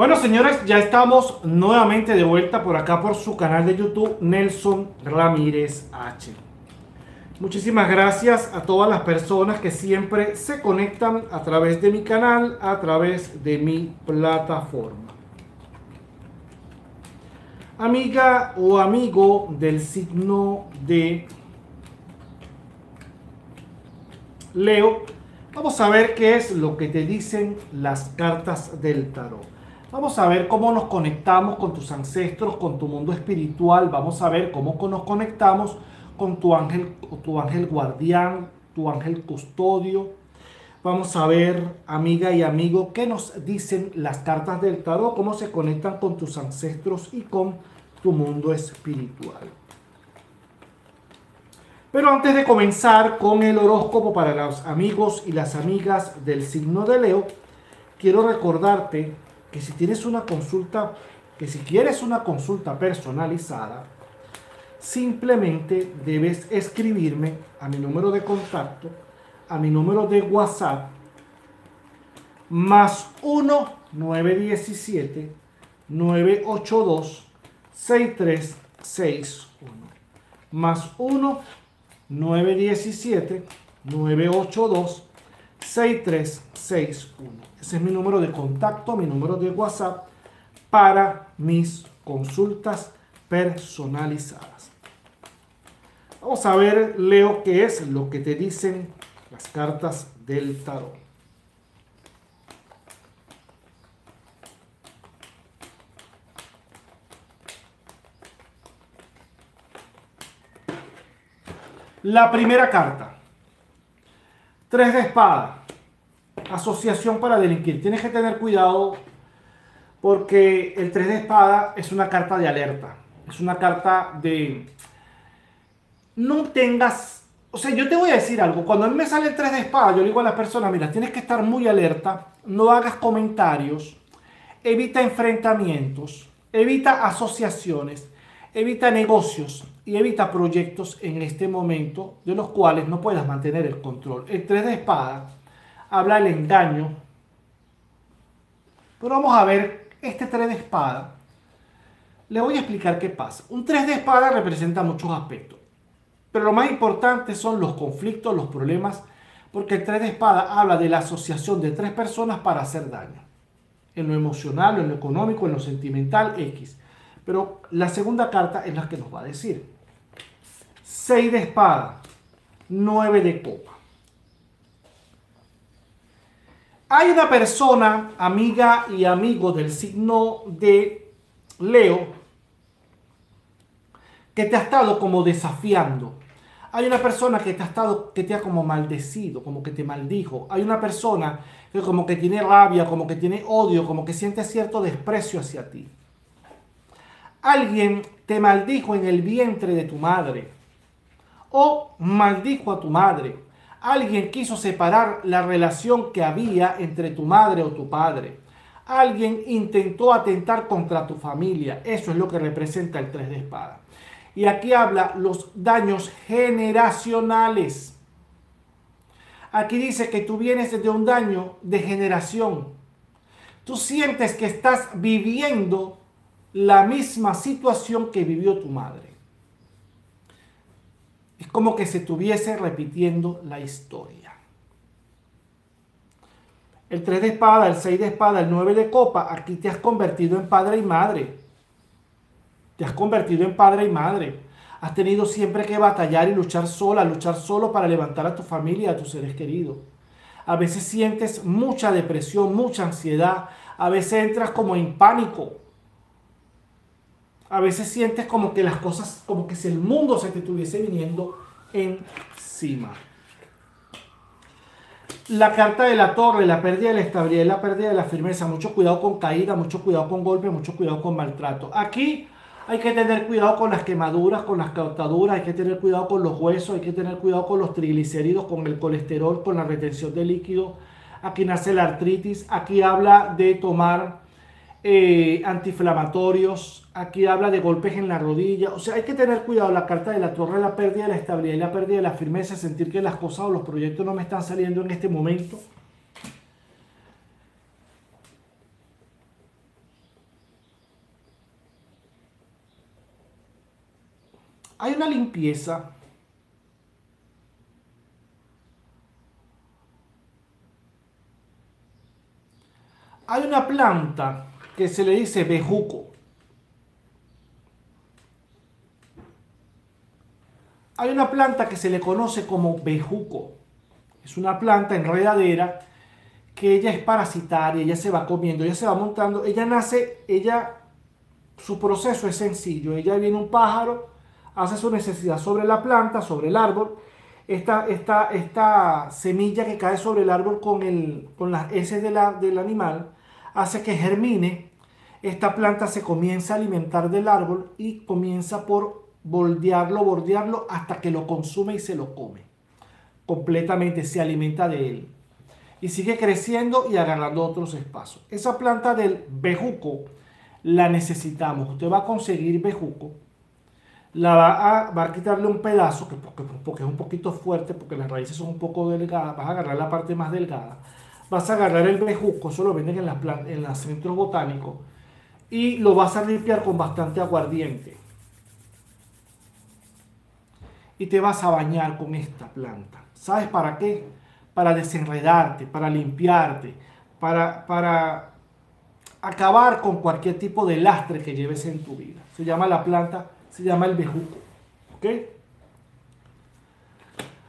Bueno, señores, ya estamos nuevamente de vuelta por acá por su canal de YouTube, Nelson Ramírez H. Muchísimas gracias a todas las personas que siempre se conectan a través de mi canal, a través de mi plataforma. Amiga o amigo del signo de Leo, vamos a ver qué es lo que te dicen las cartas del tarot. Vamos a ver cómo nos conectamos con tus ancestros, con tu mundo espiritual. Vamos a ver cómo nos conectamos con tu ángel, tu ángel guardián, tu ángel custodio. Vamos a ver, amiga y amigo, qué nos dicen las cartas del tarot, cómo se conectan con tus ancestros y con tu mundo espiritual. Pero antes de comenzar con el horóscopo para los amigos y las amigas del signo de Leo, quiero recordarte que si tienes una consulta, que si quieres una consulta personalizada, simplemente debes escribirme a mi número de contacto, a mi número de WhatsApp, más 1 917 982 6361 más 1 917 982 6361. Ese es mi número de contacto, mi número de WhatsApp para mis consultas personalizadas. Vamos a ver, Leo, qué es lo que te dicen las cartas del tarot. La primera carta. Tres de espada. Asociación para delinquir. Tienes que tener cuidado porque el tres de espada es una carta de alerta. Es una carta de... No tengas... O sea, yo te voy a decir algo. Cuando a mí me sale el tres de espada, yo le digo a la persona, mira, tienes que estar muy alerta. No hagas comentarios. Evita enfrentamientos. Evita asociaciones. Evita negocios y evita proyectos en este momento de los cuales no puedas mantener el control. El 3 de espada habla del engaño. Pero vamos a ver este 3 de espada. Le voy a explicar qué pasa. Un 3 de espada representa muchos aspectos. Pero lo más importante son los conflictos, los problemas, porque el 3 de espada habla de la asociación de tres personas para hacer daño. En lo emocional, en lo económico, en lo sentimental, X. Pero la segunda carta es la que nos va a decir. 6 de espada, 9 de copa. Hay una persona, amiga y amigo del signo de Leo, que te ha estado como desafiando. Hay una persona que te ha estado, que te ha como maldecido, como que te maldijo. Hay una persona que como que tiene rabia, como que tiene odio, como que siente cierto desprecio hacia ti. Alguien te maldijo en el vientre de tu madre o maldijo a tu madre. Alguien quiso separar la relación que había entre tu madre o tu padre. Alguien intentó atentar contra tu familia. Eso es lo que representa el tres de espada. Y aquí habla los daños generacionales. Aquí dice que tú vienes de un daño de generación. Tú sientes que estás viviendo la misma situación que vivió tu madre. Es como que se estuviese repitiendo la historia. El 3 de espada, el 6 de espada, el 9 de copa, aquí te has convertido en padre y madre. Te has convertido en padre y madre. Has tenido siempre que batallar y luchar sola, luchar solo para levantar a tu familia, a tus seres queridos. A veces sientes mucha depresión, mucha ansiedad. A veces entras como en pánico a veces sientes como que las cosas, como que si el mundo se te estuviese viniendo encima. La carta de la torre, la pérdida de la estabilidad la pérdida de la firmeza. Mucho cuidado con caída, mucho cuidado con golpe, mucho cuidado con maltrato. Aquí hay que tener cuidado con las quemaduras, con las cautaduras, hay que tener cuidado con los huesos, hay que tener cuidado con los triglicéridos, con el colesterol, con la retención de líquido. Aquí nace la artritis. Aquí habla de tomar eh, antiinflamatorios, aquí habla de golpes en la rodilla, o sea, hay que tener cuidado, la carta de la torre, la pérdida de la estabilidad y la pérdida de la firmeza, sentir que las cosas o los proyectos no me están saliendo en este momento. Hay una limpieza. Hay una planta que se le dice bejuco. Hay una planta que se le conoce como bejuco. Es una planta enredadera que ella es parasitaria, ella se va comiendo, ella se va montando, ella nace, ella, su proceso es sencillo, ella viene un pájaro, hace su necesidad sobre la planta, sobre el árbol, esta, esta, esta semilla que cae sobre el árbol con, el, con las heces de la, del animal, hace que germine, esta planta se comienza a alimentar del árbol y comienza por bordearlo, bordearlo hasta que lo consume y se lo come. Completamente se alimenta de él. Y sigue creciendo y agarrando otros espacios. Esa planta del bejuco la necesitamos. Usted va a conseguir bejuco. La va a, va a quitarle un pedazo, que porque, porque es un poquito fuerte, porque las raíces son un poco delgadas. Vas a agarrar la parte más delgada. Vas a agarrar el bejuco, eso lo venden en, las en los centros botánicos. Y lo vas a limpiar con bastante aguardiente y te vas a bañar con esta planta. ¿Sabes para qué? Para desenredarte, para limpiarte, para, para acabar con cualquier tipo de lastre que lleves en tu vida. Se llama la planta, se llama el bejuco. ¿Ok?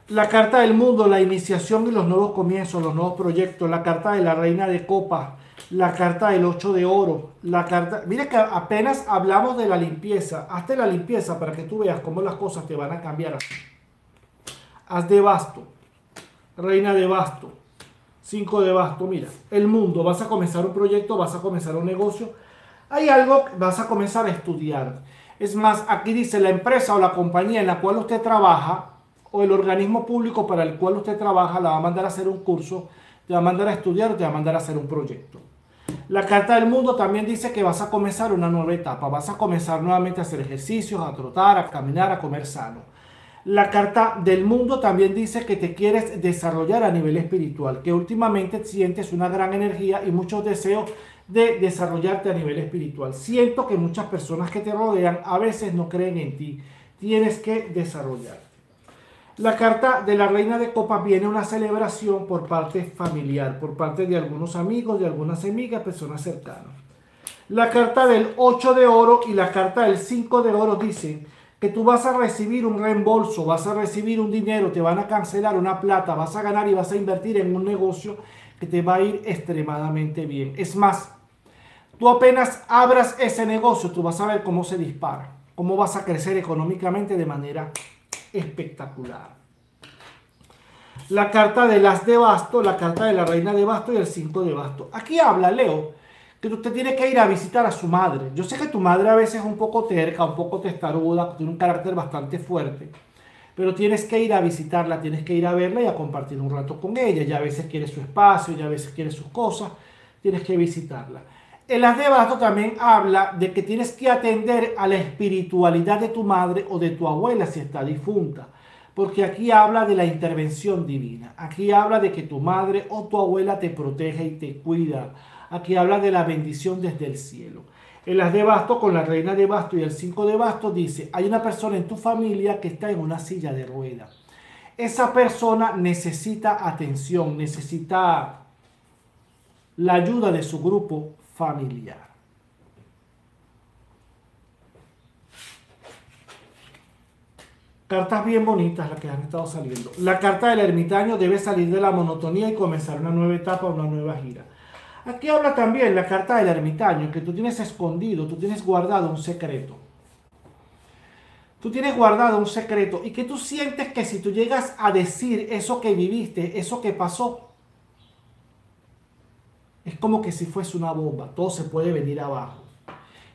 La carta del mundo, la iniciación y los nuevos comienzos, los nuevos proyectos, la carta de la reina de copas, la carta del 8 de oro, la carta... Mira que apenas hablamos de la limpieza. Hazte la limpieza para que tú veas cómo las cosas te van a cambiar. Haz de basto, reina de basto, 5 de basto. Mira, el mundo, vas a comenzar un proyecto, vas a comenzar un negocio. Hay algo, vas a comenzar a estudiar. Es más, aquí dice la empresa o la compañía en la cual usted trabaja o el organismo público para el cual usted trabaja la va a mandar a hacer un curso, te va a mandar a estudiar o te va a mandar a hacer un proyecto. La carta del mundo también dice que vas a comenzar una nueva etapa, vas a comenzar nuevamente a hacer ejercicios, a trotar, a caminar, a comer sano. La carta del mundo también dice que te quieres desarrollar a nivel espiritual, que últimamente sientes una gran energía y muchos deseos de desarrollarte a nivel espiritual. Siento que muchas personas que te rodean a veces no creen en ti. Tienes que desarrollar. La carta de la reina de copas viene una celebración por parte familiar, por parte de algunos amigos, de algunas amigas, personas cercanas. La carta del 8 de oro y la carta del 5 de oro dicen que tú vas a recibir un reembolso, vas a recibir un dinero, te van a cancelar una plata, vas a ganar y vas a invertir en un negocio que te va a ir extremadamente bien. Es más, tú apenas abras ese negocio, tú vas a ver cómo se dispara, cómo vas a crecer económicamente de manera espectacular. La carta de las de basto, la carta de la reina de basto y el 5 de basto. Aquí habla Leo que usted tiene que ir a visitar a su madre. Yo sé que tu madre a veces es un poco terca, un poco testaruda, tiene un carácter bastante fuerte, pero tienes que ir a visitarla, tienes que ir a verla y a compartir un rato con ella. Ya a veces quiere su espacio, ya a veces quiere sus cosas, tienes que visitarla. El de basto también habla de que tienes que atender a la espiritualidad de tu madre o de tu abuela si está difunta. Porque aquí habla de la intervención divina. Aquí habla de que tu madre o tu abuela te protege y te cuida. Aquí habla de la bendición desde el cielo. En las de basto, con la reina de basto y el 5 de basto, dice, hay una persona en tu familia que está en una silla de rueda. Esa persona necesita atención, necesita la ayuda de su grupo familiar. Cartas bien bonitas las que han estado saliendo. La carta del ermitaño debe salir de la monotonía y comenzar una nueva etapa, una nueva gira. Aquí habla también la carta del ermitaño, que tú tienes escondido, tú tienes guardado un secreto. Tú tienes guardado un secreto y que tú sientes que si tú llegas a decir eso que viviste, eso que pasó, es como que si fuese una bomba, todo se puede venir abajo.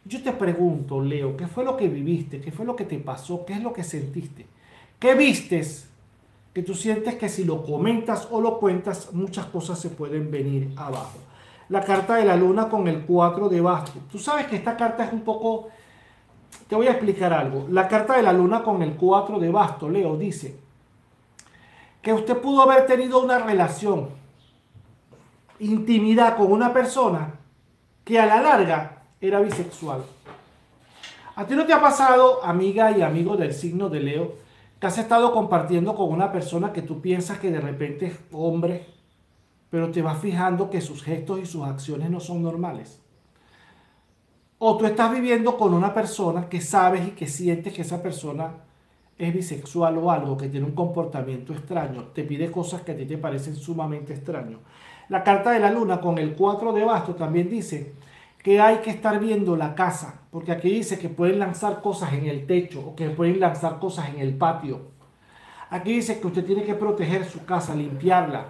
Yo te pregunto, Leo, ¿qué fue lo que viviste? ¿Qué fue lo que te pasó? ¿Qué es lo que sentiste? ¿Qué vistes? Que tú sientes que si lo comentas o lo cuentas, muchas cosas se pueden venir abajo. La carta de la luna con el 4 de bastos. Tú sabes que esta carta es un poco... Te voy a explicar algo. La carta de la luna con el 4 de bastos, Leo, dice que usted pudo haber tenido una relación intimidad con una persona que a la larga era bisexual. ¿A ti no te ha pasado, amiga y amigo del signo de Leo, que has estado compartiendo con una persona que tú piensas que de repente es hombre, pero te vas fijando que sus gestos y sus acciones no son normales? O tú estás viviendo con una persona que sabes y que sientes que esa persona es bisexual o algo, que tiene un comportamiento extraño, te pide cosas que a ti te parecen sumamente extraños. La carta de la luna con el 4 de basto también dice que hay que estar viendo la casa, porque aquí dice que pueden lanzar cosas en el techo o que pueden lanzar cosas en el patio. Aquí dice que usted tiene que proteger su casa, limpiarla.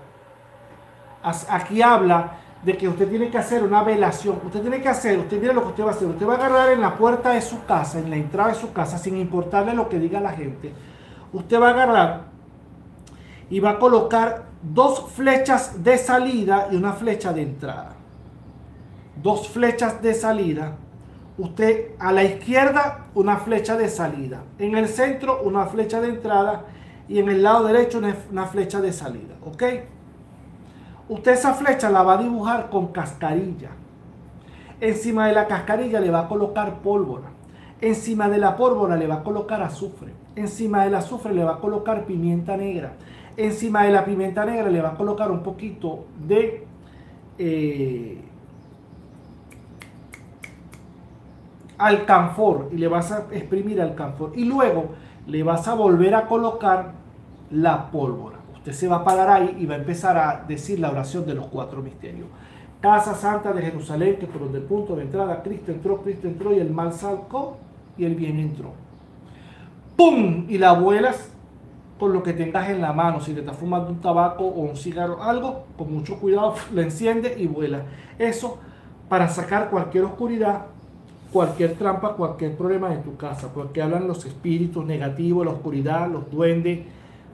Aquí habla de que usted tiene que hacer una velación. Usted tiene que hacer, usted mira lo que usted va a hacer. Usted va a agarrar en la puerta de su casa, en la entrada de su casa, sin importarle lo que diga la gente. Usted va a agarrar y va a colocar dos flechas de salida y una flecha de entrada. Dos flechas de salida. Usted a la izquierda una flecha de salida. En el centro una flecha de entrada y en el lado derecho una, flecha de salida. ¿Ok? Usted esa flecha la va a dibujar con cascarilla. Encima de la cascarilla le va a colocar pólvora. Encima de la pólvora le va a colocar azufre. Encima del azufre le va a colocar pimienta negra. Encima de la pimienta negra le va a colocar un poquito de eh, alcanfor y le vas a exprimir alcanfor. Y luego le vas a volver a colocar la pólvora. Usted se va a parar ahí y va a empezar a decir la oración de los cuatro misterios. Casa Santa de Jerusalén, que por donde el punto de entrada Cristo entró, Cristo entró y el mal salcó y el bien entró. ¡Pum! Y la vuelas con lo que tengas en la mano. Si te estás fumando un tabaco o un cigarro, algo, con mucho cuidado, la enciende y vuela. Eso para sacar cualquier oscuridad, cualquier trampa, cualquier problema en tu casa. Porque hablan los espíritus negativos, la oscuridad, los duendes,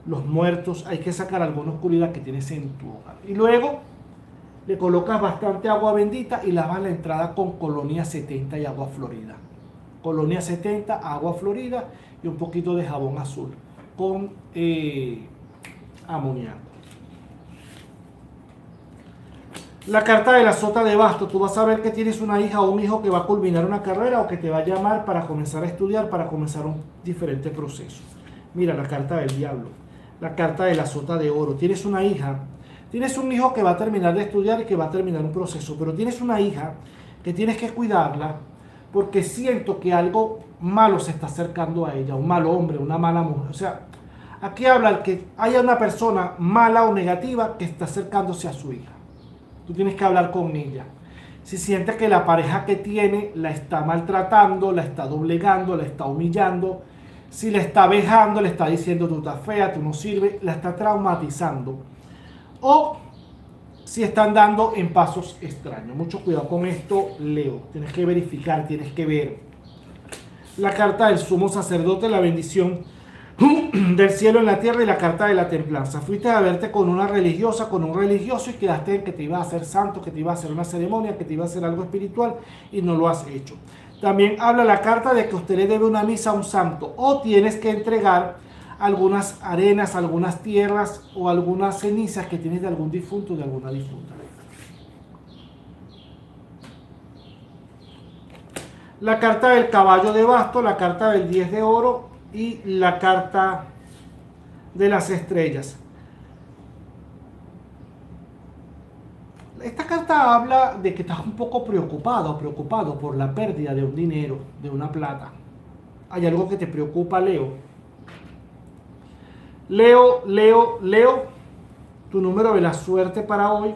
los muertos. Hay que sacar alguna oscuridad que tienes en tu hogar. Y luego le colocas bastante agua bendita y lavas la entrada con colonia 70 y agua florida. Colonia 70, agua florida y un poquito de jabón azul con eh, amoníaco. La carta de la sota de basto, tú vas a ver que tienes una hija o un hijo que va a culminar una carrera o que te va a llamar para comenzar a estudiar, para comenzar un diferente proceso. Mira la carta del diablo, la carta de la sota de oro. Tienes una hija, tienes un hijo que va a terminar de estudiar y que va a terminar un proceso, pero tienes una hija que tienes que cuidarla porque siento que algo malo se está acercando a ella, un mal hombre, una mala mujer. O sea, aquí habla que haya una persona mala o negativa que está acercándose a su hija. Tú tienes que hablar con ella. Si siente que la pareja que tiene la está maltratando, la está doblegando, la está humillando, si le está vejando, le está diciendo tú estás fea, tú no sirves, la está traumatizando. O si están dando en pasos extraños. Mucho cuidado con esto, Leo. Tienes que verificar, tienes que ver la carta del sumo sacerdote, la bendición del cielo en la tierra y la carta de la templanza. Fuiste a verte con una religiosa, con un religioso y quedaste en que te iba a hacer santo, que te iba a hacer una ceremonia, que te iba a hacer algo espiritual y no lo has hecho. También habla la carta de que usted le debe una misa a un santo o tienes que entregar algunas arenas, algunas tierras o algunas cenizas que tienes de algún difunto, de alguna difunta. la carta del caballo de basto, la carta del 10 de oro y la carta de las estrellas. Esta carta habla de que estás un poco preocupado o preocupado por la pérdida de un dinero, de una plata. ¿Hay algo que te preocupa, Leo? Leo, Leo, Leo, tu número de la suerte para hoy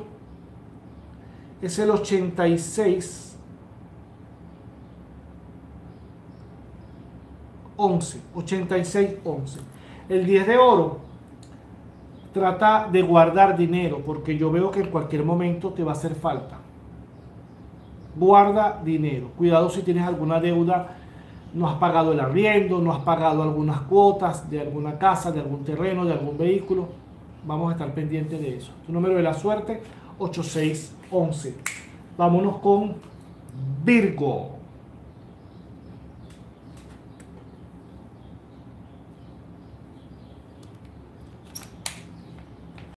es el 86 11, 86, 11. El 10 de oro trata de guardar dinero porque yo veo que en cualquier momento te va a hacer falta. Guarda dinero. Cuidado si tienes alguna deuda, no has pagado el arriendo, no has pagado algunas cuotas de alguna casa, de algún terreno, de algún vehículo. Vamos a estar pendientes de eso. Tu número de la suerte, 8611. Vámonos con Virgo.